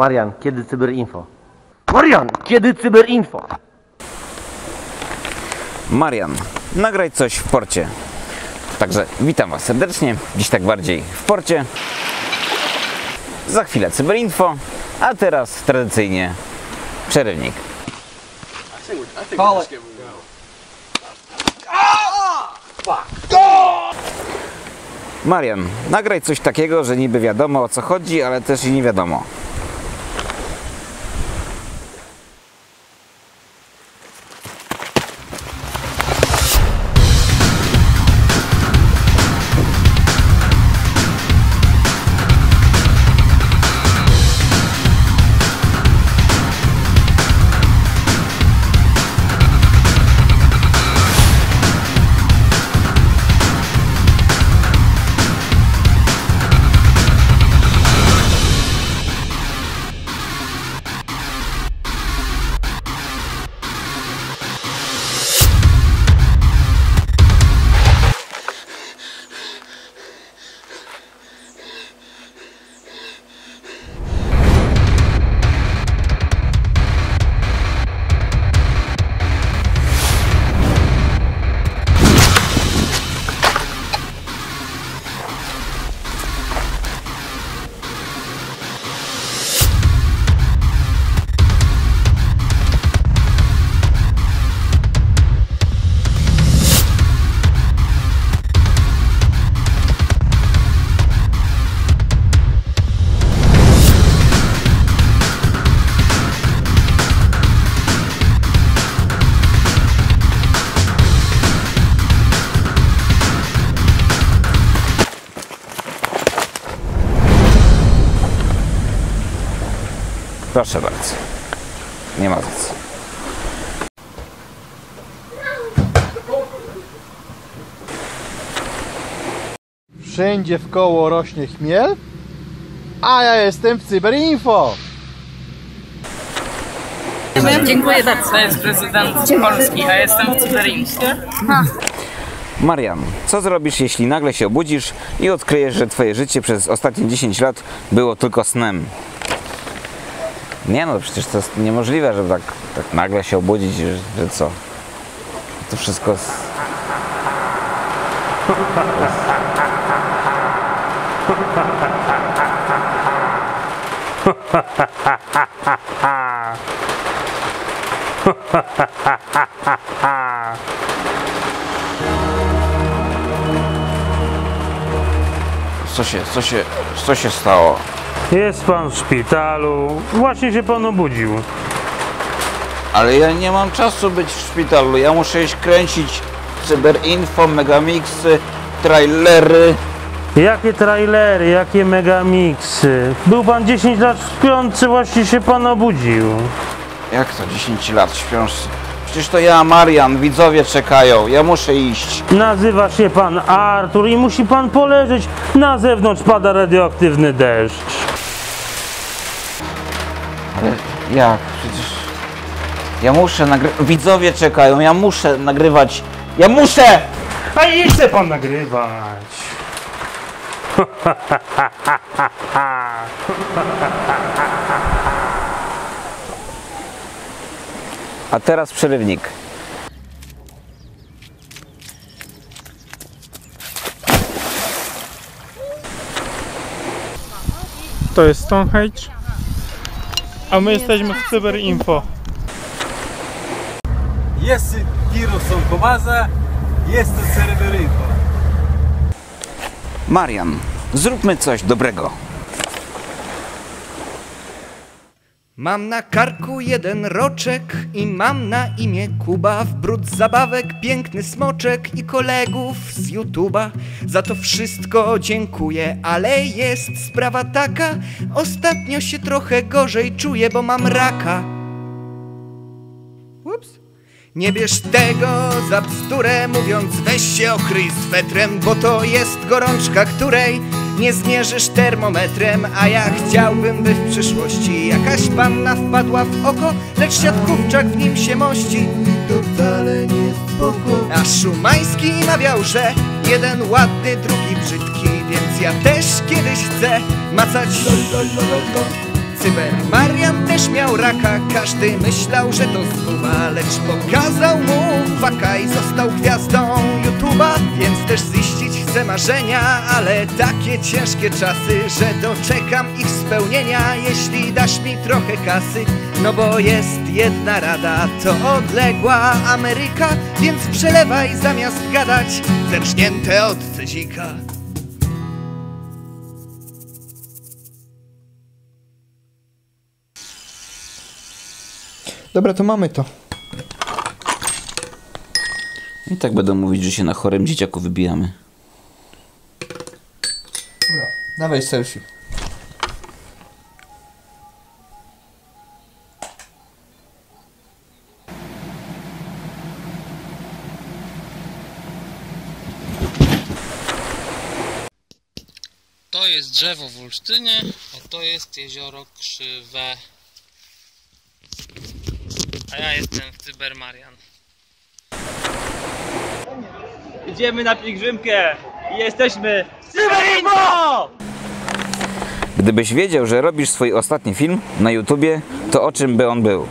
Marian, kiedy cyberinfo? Marian, kiedy cyberinfo? Marian, nagraj coś w porcie. Także witam Was serdecznie, dziś tak bardziej w porcie. Za chwilę cyberinfo, a teraz tradycyjnie przerywnik. Marian, nagraj coś takiego, że niby wiadomo o co chodzi, ale też i nie wiadomo. Proszę bardzo. Nie ma za co. Wszędzie w koło rośnie chmiel, a ja jestem w Cyberinfo. Dziękuję bardzo. To jest prezydent Polski, a jestem w Cyberinfie. Marian, co zrobisz, jeśli nagle się obudzisz i odkryjesz, że twoje życie przez ostatnie 10 lat było tylko snem? Nie no, przecież to jest niemożliwe, żeby tak, tak nagle się obudzić, że, że co? To wszystko... s- Co się, co się, co się stało? Jest pan w szpitalu. Właśnie się pan obudził. Ale ja nie mam czasu być w szpitalu. Ja muszę iść kręcić cyberinfo, megamixy, trailery. Jakie trailery, jakie megamixy. Był pan 10 lat śpiący, właśnie się pan obudził. Jak to 10 lat śpiący? Przecież to ja, Marian, widzowie czekają. Ja muszę iść. Nazywa się pan Artur i musi pan poleżeć. Na zewnątrz pada radioaktywny deszcz. Jak? Przecież ja muszę nagrywać. Widzowie czekają. Ja muszę nagrywać. Ja muszę! A nie chce pan nagrywać. A teraz przerywnik. To jest Stonehenge, a my jesteśmy w Cyberinfo. Jest Tirosą Komaza, jest to Cerberynko. Marian, zróbmy coś dobrego. Mam na karku jeden roczek i mam na imię Kuba. W brud zabawek piękny smoczek i kolegów z YouTube'a. Za to wszystko dziękuję, ale jest sprawa taka. Ostatnio się trochę gorzej czuję, bo mam raka. Ups. Nie bierz tego za bzdurę, mówiąc weź się okryj swetrem, bo to jest gorączka, której nie zmierzysz termometrem, a ja chciałbym, by w przyszłości jakaś panna wpadła w oko, lecz siatkówczak w nim się mości. To wcale nie spoko. A Szumański mawiał, że jeden ładny, drugi brzydki, więc ja też kiedyś chcę macać cyber Marian też miał raka Każdy myślał, że to zguba Lecz pokazał mu faka i został gwiazdą YouTube'a Więc też ziścić chcę marzenia Ale takie ciężkie czasy, że doczekam ich spełnienia Jeśli dasz mi trochę kasy No bo jest jedna rada, to odległa Ameryka Więc przelewaj zamiast gadać Zerżnięte od cezika Dobra, to mamy to. I tak będą mówić, że się na chorym dzieciaku wybijamy. Dawaj selfie. To jest drzewo w Olsztynie, a to jest jezioro Krzywe. A ja jestem w Cybermarian. Idziemy na pielgrzymkę i jesteśmy Cyberinfo! Gdybyś wiedział, że robisz swój ostatni film na YouTubie, to o czym by on był?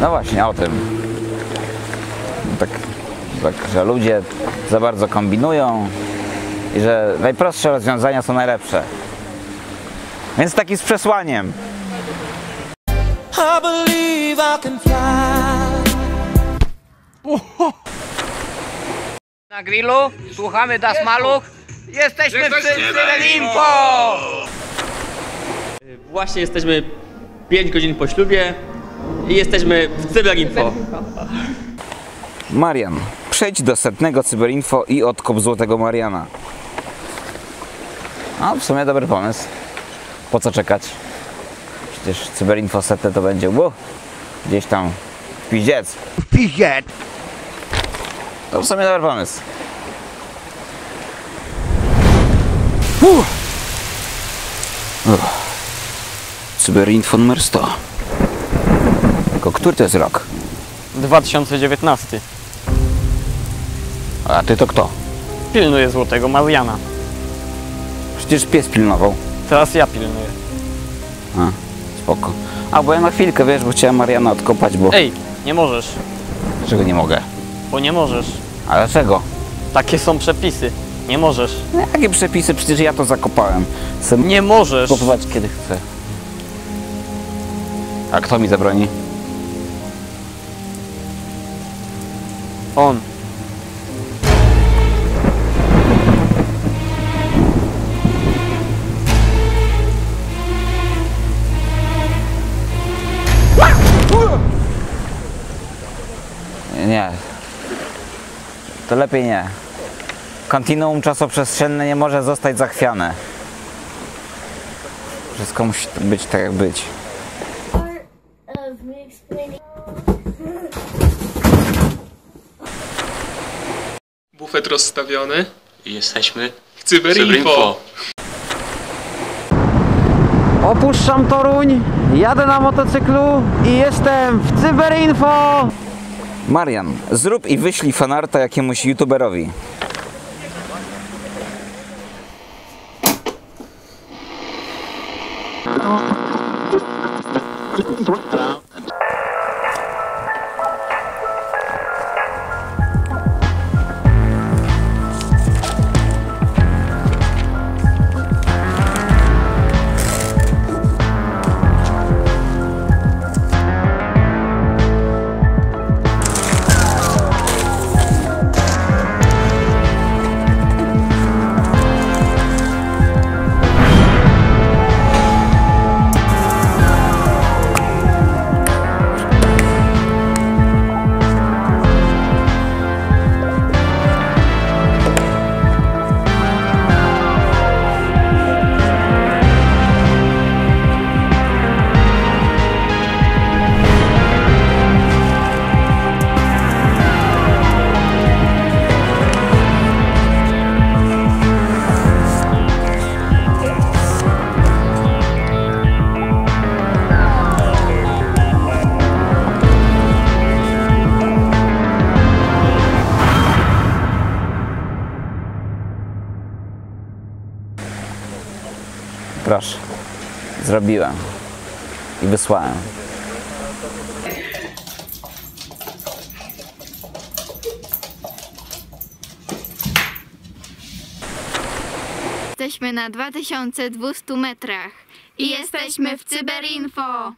No właśnie, o tym. Tak, tak, że ludzie za bardzo kombinują i że najprostsze rozwiązania są najlepsze. Więc taki z przesłaniem. Na grillu, słuchamy Das Maluch. Jesteśmy w Cyberinfo! Właśnie jesteśmy 5 godzin po ślubie i jesteśmy w Cyberinfo. Marian, przejdź do setnego Cyberinfo i odkop złotego Mariana. No, w sumie dobry pomysł. Po co czekać? Przecież Cyberinfo setne to będzie uh, gdzieś tam w piździec. Pijet! To w sumie dobry pomysł. Uff. Cyberinfo numer 100. Tylko który to jest rok? 2019. A ty to kto? Pilnuję Złotego Mariana. Przecież pies pilnował. Teraz ja pilnuję. A, spoko. A, bo ja na chwilkę, wiesz, bo chciałem Mariana odkopać, bo... Ej, nie możesz, Czego nie mogę? bo nie możesz. A dlaczego? Takie są przepisy. Nie możesz. No, Jakie przepisy? Przecież ja to zakopałem. Chcę Nie możesz. kopywać kiedy chcę. A kto mi zabroni? On. Nie. To lepiej nie. Kontinuum czasoprzestrzenne nie może zostać zachwiane. Wszystko musi być tak jak być. Bufet rozstawiony. I jesteśmy W Cyberinfo. Opuszczam Toruń, jadę na motocyklu i jestem w Cyberinfo! Marian, zrób i wyślij fanarta jakiemuś youtuberowi. Zrobiłem. I wysłałem. Jesteśmy na 2200 metrach i jesteśmy w Cyberinfo.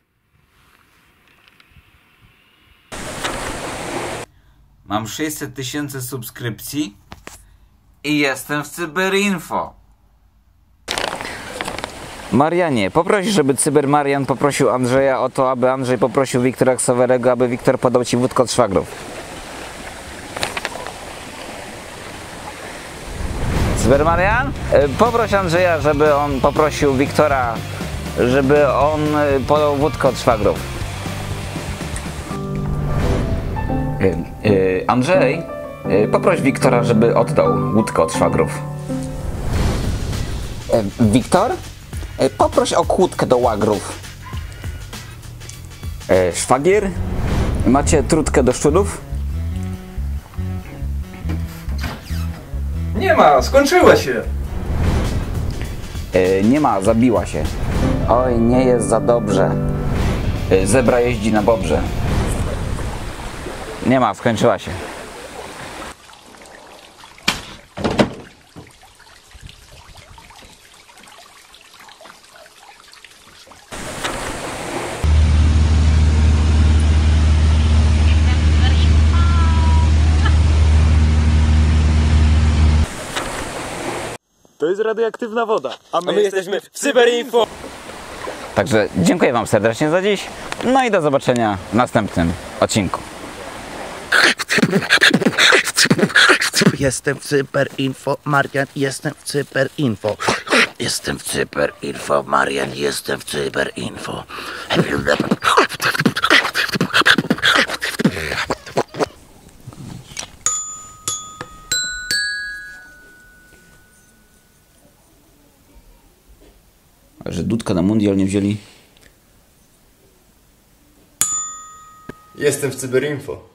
Mam 600 tysięcy subskrypcji i jestem w Cyberinfo. Marianie, poproś, żeby Cybermarian poprosił Andrzeja o to, aby Andrzej poprosił Wiktora Ksawerego, aby Wiktor podał ci wódkę od szwagrów. Cybermarian? Y, Poproś Andrzeja, żeby on poprosił Wiktora, żeby on y, podał wódkę od szwagrów. Y, Andrzej, poproś Wiktora, żeby oddał łódkę od szwagrów. Wiktor, poproś o kłódkę do łagrów. E, Szwagier, macie trutkę do szczurów? Nie ma, skończyła się. E, Nie ma, zabiła się. Oj, nie jest za dobrze. E, Zebra jeździ na bobrze. Nie ma, skończyła się. Jest radioaktywna woda. A my, jesteśmy w Cyberinfo. Także dziękuję Wam serdecznie za dziś. No i do zobaczenia w następnym odcinku. Jestem w Cyberinfo, Marian, jestem w Cyberinfo. Jestem w Cyberinfo, Marian, jestem w Cyberinfo. Dudka na mundial nie wzięli. Jestem w Cyberinfo.